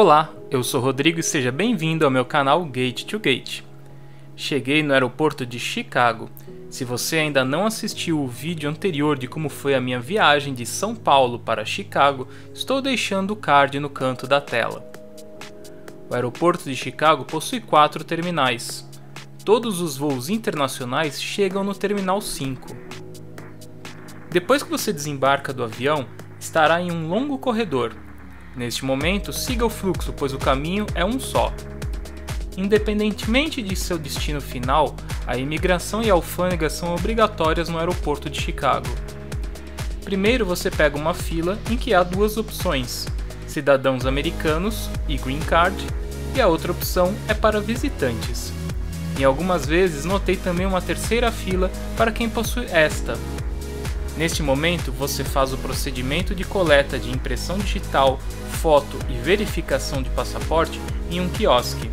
Olá, eu sou Rodrigo e seja bem-vindo ao meu canal Gate to Gate. Cheguei no aeroporto de Chicago. Se você ainda não assistiu o vídeo anterior de como foi a minha viagem de São Paulo para Chicago, estou deixando o card no canto da tela. O aeroporto de Chicago possui quatro terminais. Todos os voos internacionais chegam no Terminal 5. Depois que você desembarca do avião, estará em um longo corredor Neste momento, siga o fluxo, pois o caminho é um só. Independentemente de seu destino final, a imigração e a alfândega são obrigatórias no aeroporto de Chicago. Primeiro você pega uma fila em que há duas opções: cidadãos americanos e green card, e a outra opção é para visitantes. Em algumas vezes notei também uma terceira fila para quem possui esta, Neste momento, você faz o procedimento de coleta de impressão digital, foto e verificação de passaporte em um quiosque.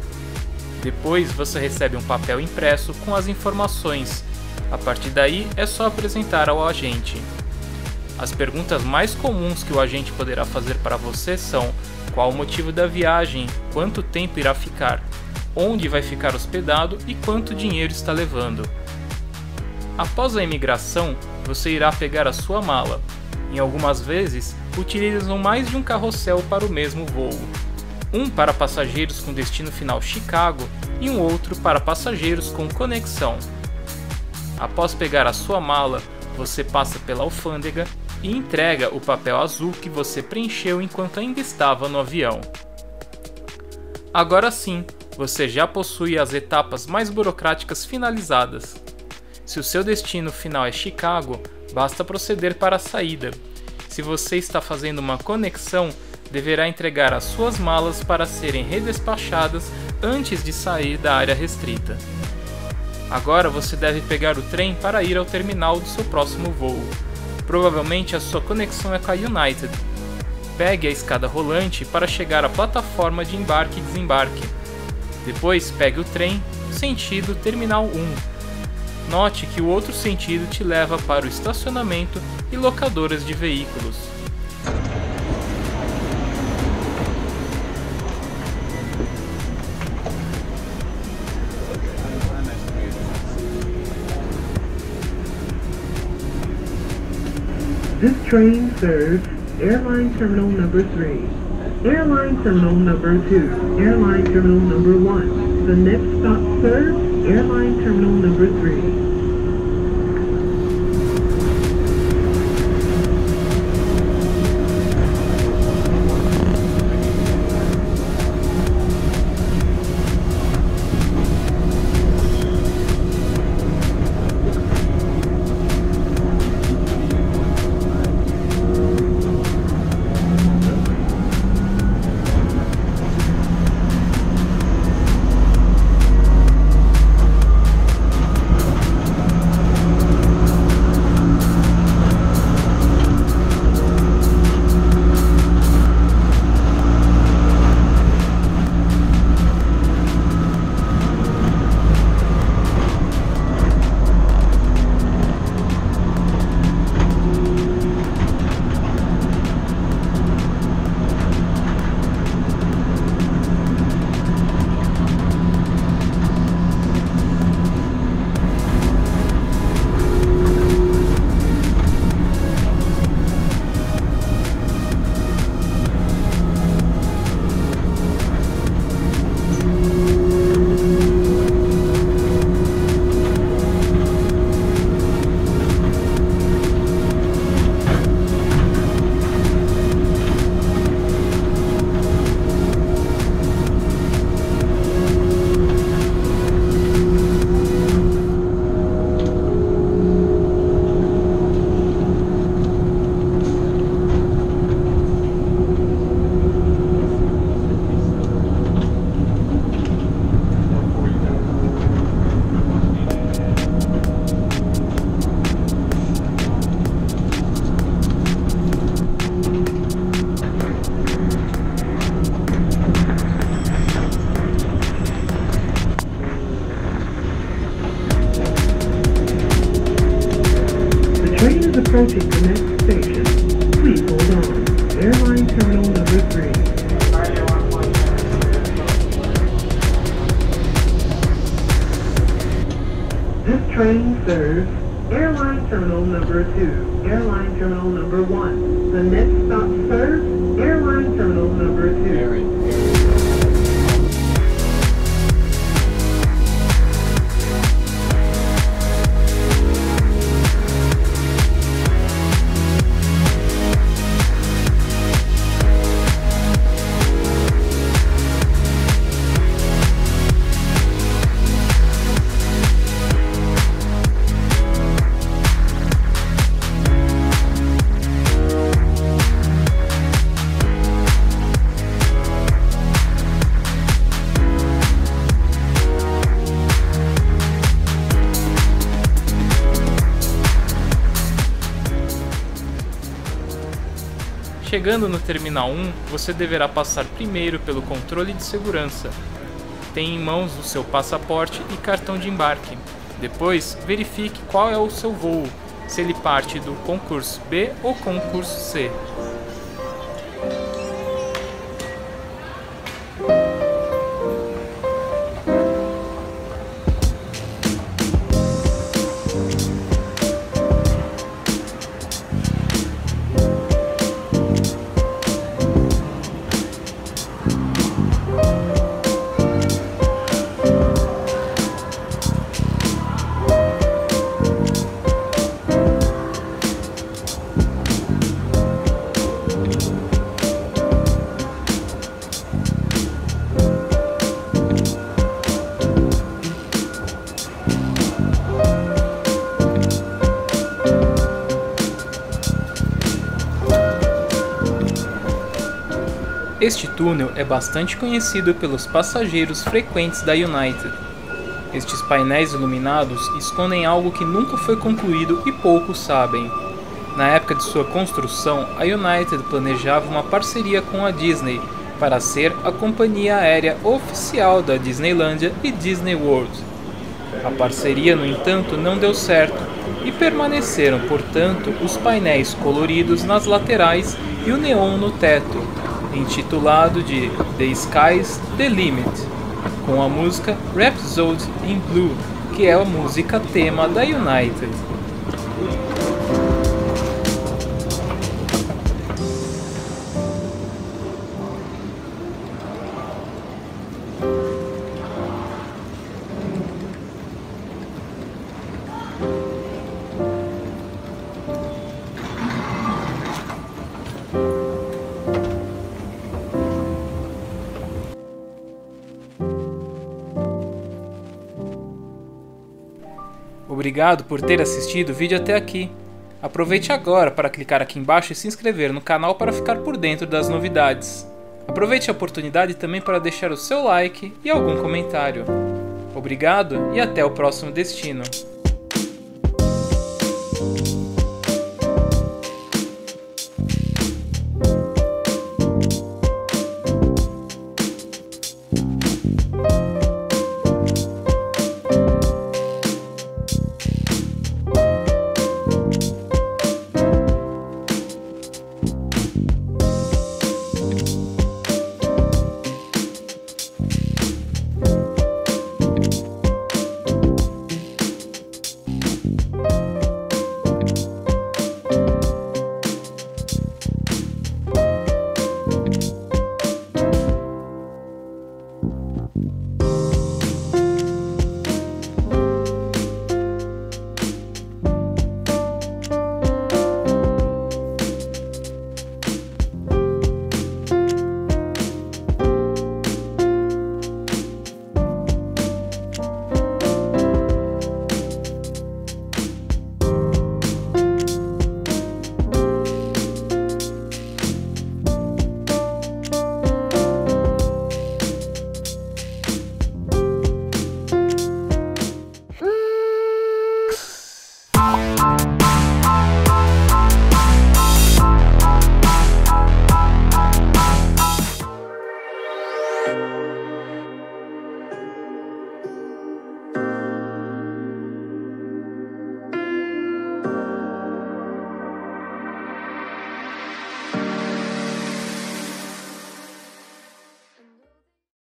Depois, você recebe um papel impresso com as informações. A partir daí, é só apresentar ao agente. As perguntas mais comuns que o agente poderá fazer para você são: qual o motivo da viagem, quanto tempo irá ficar, onde vai ficar hospedado e quanto dinheiro está levando. Após a imigração, você irá pegar a sua mala. Em algumas vezes, utilizam mais de um carrossel para o mesmo voo. Um para passageiros com destino final Chicago e um outro para passageiros com conexão. Após pegar a sua mala, você passa pela alfândega e entrega o papel azul que você preencheu enquanto ainda estava no avião. Agora sim, você já possui as etapas mais burocráticas finalizadas. Se o seu destino final é Chicago, basta proceder para a saída. Se você está fazendo uma conexão, deverá entregar as suas malas para serem redespachadas antes de sair da área restrita. Agora você deve pegar o trem para ir ao terminal do seu próximo voo. Provavelmente a sua conexão é com a United. Pegue a escada rolante para chegar à plataforma de embarque e desembarque. Depois pegue o trem sentido Terminal 1 Note que o outro sentido te leva para o estacionamento e locadoras de veículos. This train serves Airline Terminal Number 3, Airline Terminal Number 2, Airline Terminal Number 1. The next stop serves Airline Terminal Number 3. approaching the next station. Please hold on. Airline terminal number three. This train serves airline terminal number two, airline terminal number one. The next Chegando no Terminal 1, você deverá passar primeiro pelo controle de segurança. Tenha em mãos o seu passaporte e cartão de embarque. Depois, verifique qual é o seu voo, se ele parte do concurso B ou concurso C. Este túnel é bastante conhecido pelos passageiros frequentes da United. Estes painéis iluminados escondem algo que nunca foi concluído e poucos sabem. Na época de sua construção, a United planejava uma parceria com a Disney para ser a companhia aérea oficial da Disneylandia e Disney World. A parceria, no entanto, não deu certo e permaneceram, portanto, os painéis coloridos nas laterais e o neon no teto, intitulado de The Sky's the Limit, com a música Rhapsody in Blue, que é a música tema da United. Obrigado por ter assistido o vídeo até aqui. Aproveite agora para clicar aqui embaixo e se inscrever no canal para ficar por dentro das novidades. Aproveite a oportunidade também para deixar o seu like e algum comentário. Obrigado e até o próximo destino.